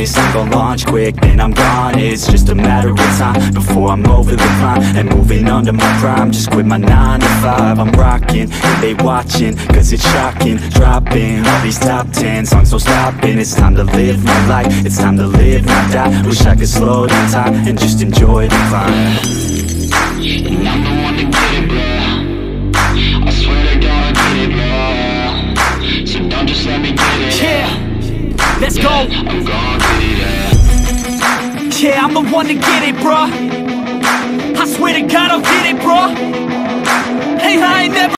Honest, I'm gon' launch quick Then I'm gone, it's just a matter of time Before I'm over the climb And moving under my prime. Just quit my 9 to 5 I'm rocking, and they watching Cause it's shocking, dropping All these top 10 songs, so stopping. It's time to live my life. It's time to live, not die. Wish I could slow down time And just enjoy the climb And I'm the one to get it, bro. I swear to God, I get it, bro. So don't just let me get it. Yeah, let's go. I'm gon' I'm the one to get it, bruh. I swear to God, I'll get it, bruh.